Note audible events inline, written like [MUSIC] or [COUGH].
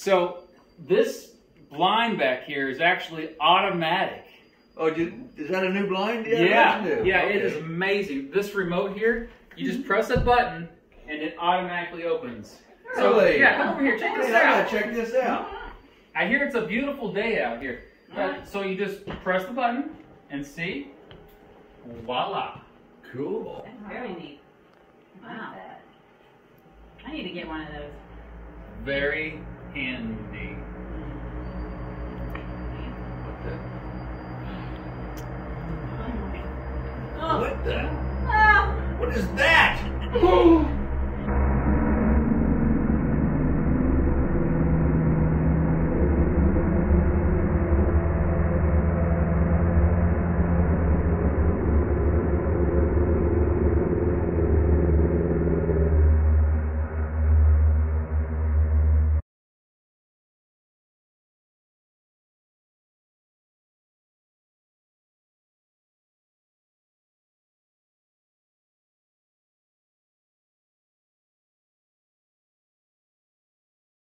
So this blind back here is actually automatic. Oh, did, is that a new blind? Yeah, that's new. yeah, Okay. it is amazing. This remote here, you just press a button and it automatically opens. So Really? yeah, come over here, check this Hey, I out. gotta check this out. I hear it's a beautiful day out here. Uh, so you just press the button and see, voila. Cool. That's very neat. Wow. I need to get one of those. Very handy. Oh. What the? Ah. What is that? [LAUGHS]